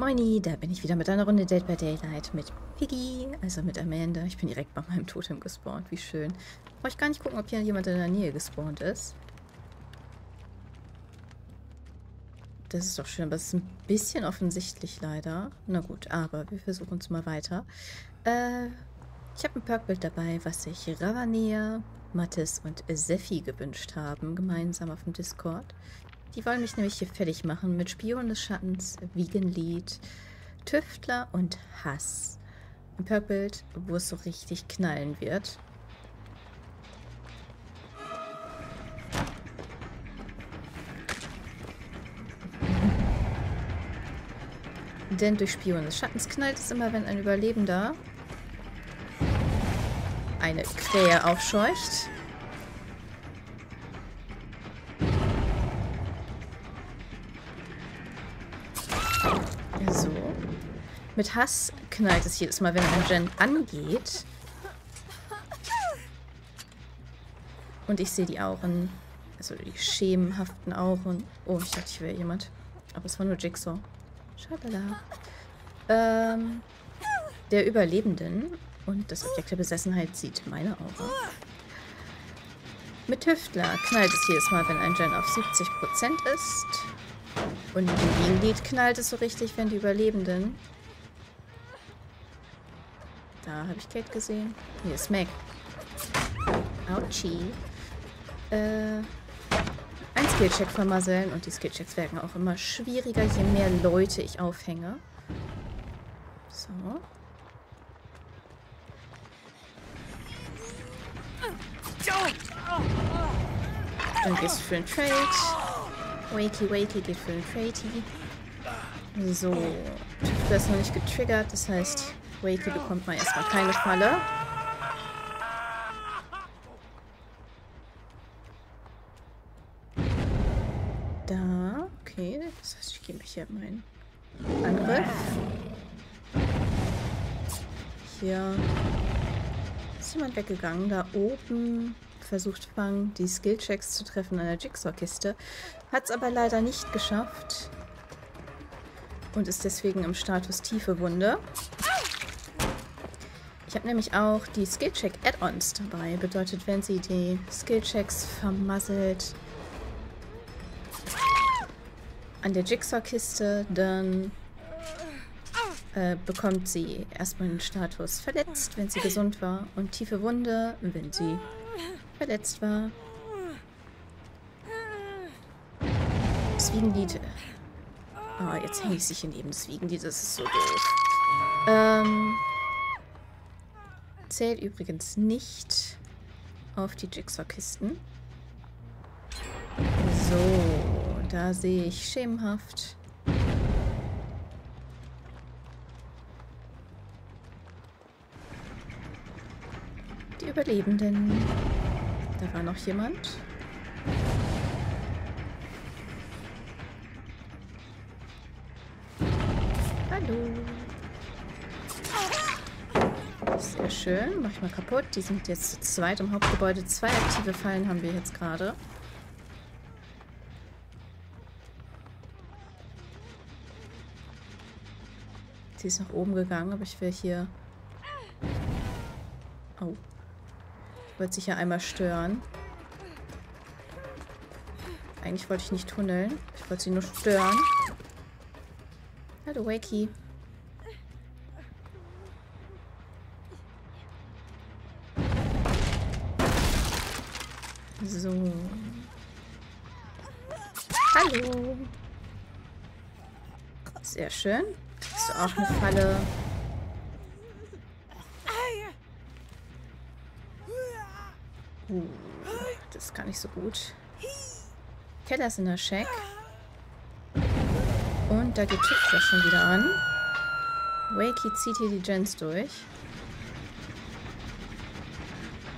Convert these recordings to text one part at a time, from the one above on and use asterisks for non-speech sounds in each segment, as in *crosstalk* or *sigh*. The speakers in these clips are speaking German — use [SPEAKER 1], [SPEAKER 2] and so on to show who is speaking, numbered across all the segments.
[SPEAKER 1] Moini, da bin ich wieder mit einer Runde Dead by Daylight mit Piggy, also mit Amanda. Ich bin direkt bei meinem Totem gespawnt, wie schön. Brauche ich gar nicht gucken, ob hier jemand in der Nähe gespawnt ist. Das ist doch schön, aber es ist ein bisschen offensichtlich leider. Na gut, aber wir versuchen es mal weiter. Äh, ich habe ein Perkbild dabei, was sich Ravanea, Mattes und Seffi gewünscht haben, gemeinsam auf dem Discord. Die wollen mich nämlich hier fertig machen mit Spion des Schattens, Wiegenlied, Tüftler und Hass. Ein Perkbild, wo es so richtig knallen wird. Denn durch Spion des Schattens knallt es immer, wenn ein Überlebender eine Krähe aufscheucht. Mit Hass knallt es jedes Mal, wenn ein Gen angeht. Und ich sehe die Auren. Also die schemenhaften Auren. Oh, ich dachte, ich wäre jemand. Aber es war nur Jigsaw. Schalala. Ähm, der Überlebenden und das Objekt der Besessenheit sieht meine Aura. Mit Tüftler knallt es jedes Mal, wenn ein Gen auf 70% ist. Und im Gegenlied knallt es so richtig, wenn die Überlebenden... Da habe ich Kate gesehen. Hier ist Mac. Ouchie. Äh, ein Skillcheck vermasseln. Und die Skillchecks werden auch immer schwieriger, je mehr Leute ich aufhänge. So. Dann gehst du für einen Trade. Wakey Wakey geht für einen Tradey. So. Tüftler ist noch nicht getriggert, das heißt, Wakey bekommt mal erstmal keine Falle. Da, okay. Das heißt, ich gebe hier meinen Angriff. Hier ist jemand weggegangen. Da oben versucht Fang, die Skillchecks zu treffen an der Jigsaw-Kiste. Hat es aber leider nicht geschafft. Und ist deswegen im Status tiefe Wunde. Ich habe nämlich auch die Skillcheck-Add-ons dabei. Bedeutet, wenn sie die Skillchecks vermasselt an der Jigsaw-Kiste, dann äh, bekommt sie erstmal den Status verletzt, wenn sie gesund war. Und tiefe Wunde, wenn sie verletzt war. Das Wiegenlied. Ah, oh, jetzt hänge ich sich hier neben das Wiegenlied. Das ist so doof. Ähm, zählt übrigens nicht auf die Jigsaw-Kisten. So, da sehe ich schemenhaft die Überlebenden. Da war noch jemand. Hallo. Schön. Mach ich mal kaputt. Die sind jetzt zu zweit im Hauptgebäude. Zwei aktive Fallen haben wir jetzt gerade. Sie ist nach oben gegangen, aber ich will hier... Oh. Wollte sich ja einmal stören. Eigentlich wollte ich nicht tunneln. Ich wollte sie nur stören. Hallo, Wakey. So. Hallo. Sehr schön. Ist auch eine Falle. Uh, das ist gar nicht so gut. Keller ist in der Shack. Und da geht Tüftler schon wieder an. Wakey zieht hier die Gens durch.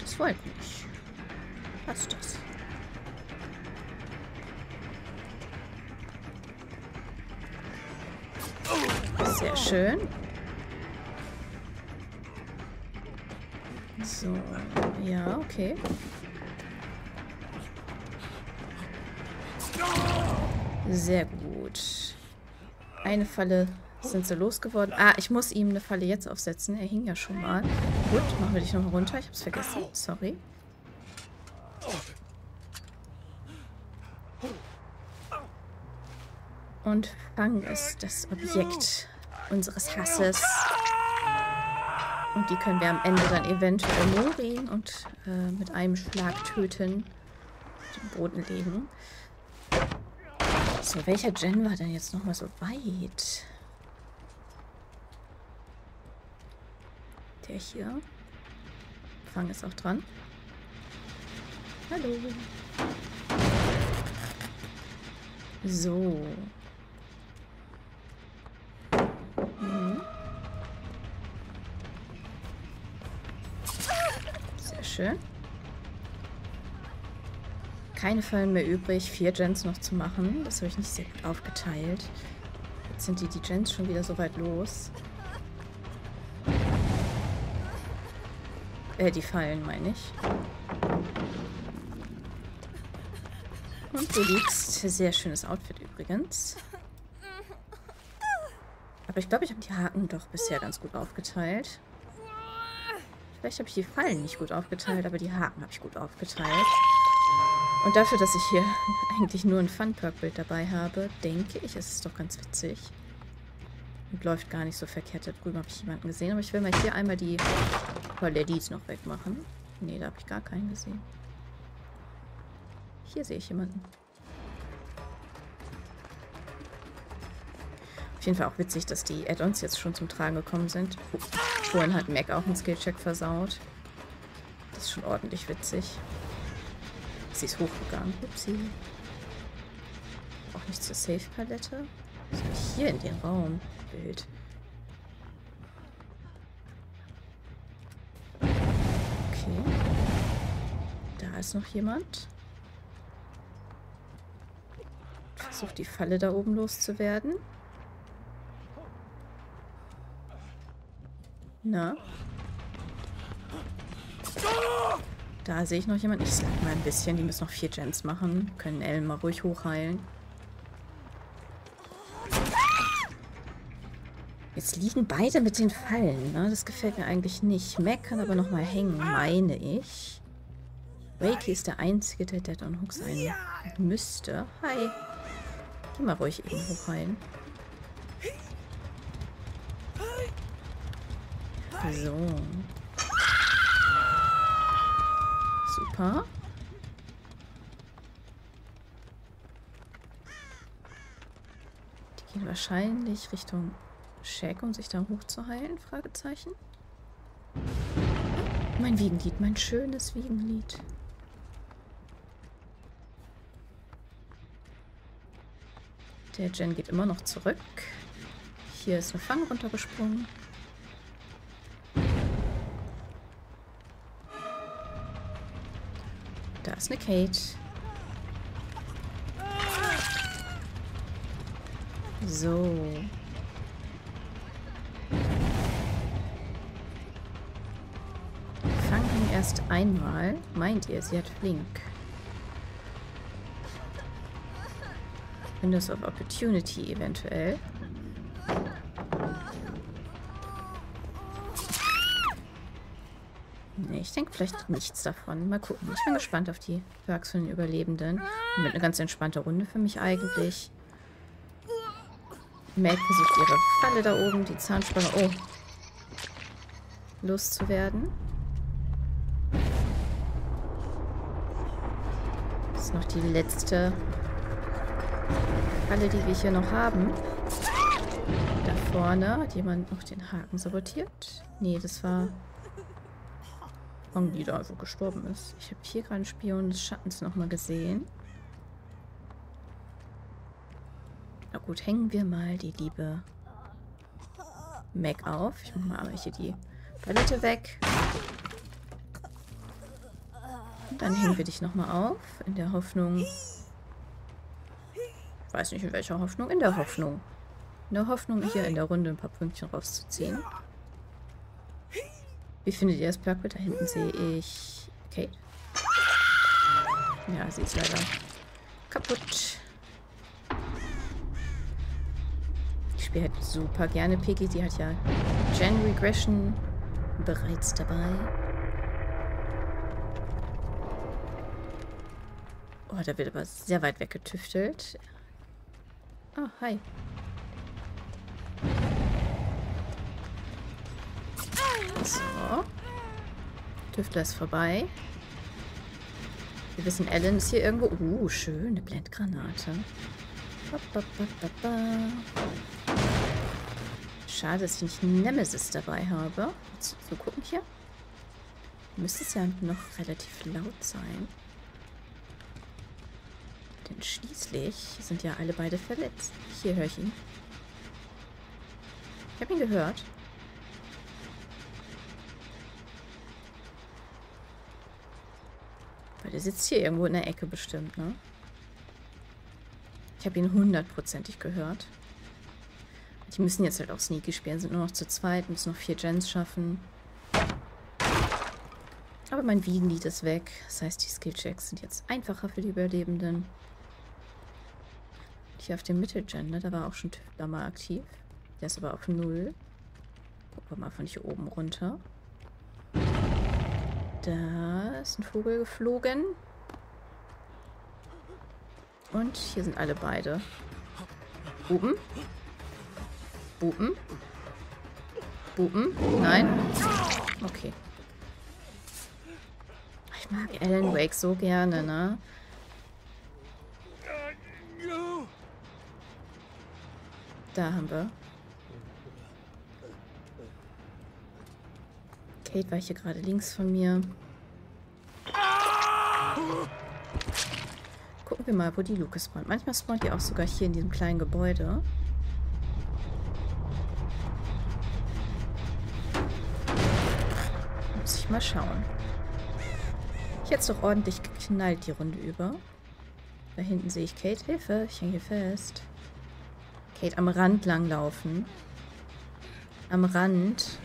[SPEAKER 1] Das wollte nicht. Sehr schön. So, ja, okay. Sehr gut. Eine Falle Sind sie losgeworden? Ah, ich muss ihm eine Falle jetzt aufsetzen. Er hing ja schon mal. Gut, machen wir dich nochmal runter. Ich hab's vergessen. Sorry. Und Fang ist das Objekt unseres Hasses. Und die können wir am Ende dann eventuell Morin und äh, mit einem Schlag töten. Den Boden legen. So, welcher Gen war denn jetzt nochmal so weit? Der hier. Fang ist auch dran. Hallo. So. Schön. Keine Fallen mehr übrig. Vier Gens noch zu machen. Das habe ich nicht sehr gut aufgeteilt. Jetzt sind die, die Gens schon wieder so weit los. Äh, die Fallen, meine ich. Und du liegst. Sehr schönes Outfit übrigens. Aber ich glaube, ich habe die Haken doch bisher ganz gut aufgeteilt. Vielleicht habe ich die Fallen nicht gut aufgeteilt, aber die Haken habe ich gut aufgeteilt. Und dafür, dass ich hier *laughs* eigentlich nur ein Fun-Perk-Bild dabei habe, denke ich, ist es doch ganz witzig. Und läuft gar nicht so verkehrt. Da drüben habe ich jemanden gesehen. Aber ich will mal hier einmal die Ladies noch wegmachen. Nee, da habe ich gar keinen gesehen. Hier sehe ich jemanden. Auf jeden Fall auch witzig, dass die Add-ons jetzt schon zum Tragen gekommen sind. Vorhin hat Mac auch einen Skillcheck versaut. Das ist schon ordentlich witzig. Sie ist hochgegangen. Upsi. Auch nicht zur Safe-Palette. Hier in den Raum? Bild. Okay. Da ist noch jemand. Versucht die Falle da oben loszuwerden. Na? Da sehe ich noch jemanden. Ich sag mal ein bisschen. Die müssen noch vier Gens machen. Können Ellen mal ruhig hochheilen. Jetzt liegen beide mit den Fallen. Ne? Das gefällt mir eigentlich nicht. Mac kann aber noch mal hängen, meine ich. Wakey ist der Einzige, der Dead on Hook sein müsste. Hi. Geh mal ruhig eben hochheilen. So. Super. Die gehen wahrscheinlich Richtung Shack, um sich dann hochzuheilen? Fragezeichen. Mein Wiegenlied, mein schönes Wiegenlied. Der Jen geht immer noch zurück. Hier ist eine Fang runtergesprungen. Ist eine Kate. So. Fangen erst einmal. Meint ihr, sie hat Flink? Windows of Opportunity eventuell. Ich denke vielleicht nichts davon. Mal gucken. Ich bin gespannt auf die Perks von den Überlebenden. Mit einer ganz entspannte Runde für mich eigentlich. Meg versucht ihre Falle da oben, die Zahnspange, oh, loszuwerden. Das ist noch die letzte Falle, die wir hier noch haben. Da vorne hat jemand noch den Haken sabotiert. Nee, das war Hong, die da also gestorben ist. Ich habe hier gerade einen Spion des Schattens nochmal gesehen. Na gut, hängen wir mal die liebe Mac auf. Ich mache mal hier die Palette weg. Und dann hängen wir dich nochmal auf. In der Hoffnung... Weiß nicht in welcher Hoffnung. In der Hoffnung. In der Hoffnung, hier in der Runde ein paar Pünktchen rauszuziehen. Wie findet ihr das Perkbild? Da hinten sehe ich Kate. Ja, sie ist leider kaputt. Ich spiele halt super gerne Piggy. Die hat ja Gen Regression bereits dabei. Oh, da wird aber sehr weit weggetüftelt. Ah, hi. So. Tüftler ist vorbei. Wir wissen, Ellen ist hier irgendwo. Uh, schön, eine Blendgranate. Schade, dass ich nicht Nemesis dabei habe. So gucken hier. Müsste es ja noch relativ laut sein. Denn schließlich sind ja alle beide verletzt. Hier höre ich ihn. Ich habe ihn gehört. Der sitzt hier irgendwo in der Ecke bestimmt, ne? Ich habe ihn hundertprozentig gehört. Die müssen jetzt halt auch Sneaky spielen, sind nur noch zu zweit, müssen noch vier Gens schaffen. Aber mein Wiegenlied ist weg. Das heißt, die Skillchecks sind jetzt einfacher für die Überlebenden. Hier auf dem Mittelgen, ne? Da war auch schon Tüftler mal aktiv. Der ist aber auf Null. Gucken wir mal von hier oben runter. Da ist ein Vogel geflogen. Und hier sind alle beide. Buben. Buben. Buben. Nein. Okay. Ich mag Alan Wake so gerne, ne? Da haben wir. Kate war hier gerade links von mir. Gucken wir mal, wo die Luke spawnt. Manchmal spawnt die auch sogar hier in diesem kleinen Gebäude. Muss ich mal schauen. Ich hätte es doch ordentlich geknallt, die Runde über. Da hinten sehe ich Kate. Hilfe, ich hänge hier fest. Kate am Rand langlaufen. Am Rand.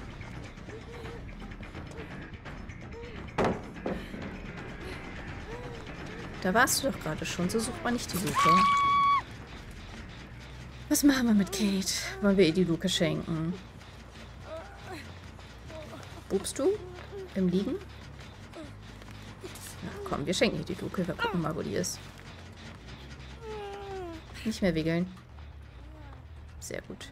[SPEAKER 1] Da warst du doch gerade schon. So sucht man nicht die Luke. Was machen wir mit Kate? Wollen wir ihr die Luke schenken? Bubst du? Im Liegen? Na komm, wir schenken ihr die Luke. Wir gucken mal, wo die ist. Nicht mehr wickeln. Sehr gut.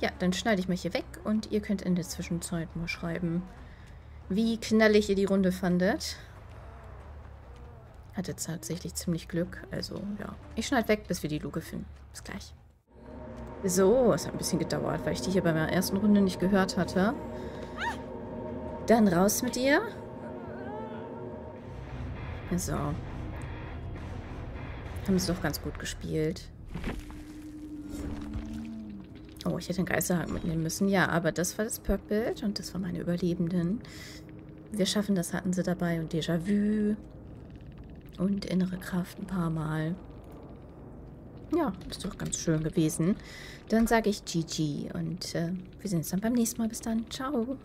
[SPEAKER 1] Ja, dann schneide ich mich hier weg und ihr könnt in der Zwischenzeit mal schreiben, wie knallig ihr die Runde fandet. Hatte tatsächlich ziemlich Glück. Also, ja. Ich schneide weg, bis wir die Luke finden. Bis gleich. So, es hat ein bisschen gedauert, weil ich die hier bei meiner ersten Runde nicht gehört hatte. Dann raus mit ihr. So. Haben sie doch ganz gut gespielt. Oh, ich hätte den Geisterhaken mitnehmen müssen. Ja, aber das war das Perkbild und das waren meine Überlebenden. Wir schaffen das hatten sie dabei und Déjà-vu und innere Kraft ein paar Mal. Ja, ist doch ganz schön gewesen. Dann sage ich GG und äh, wir sehen uns dann beim nächsten Mal. Bis dann. Ciao.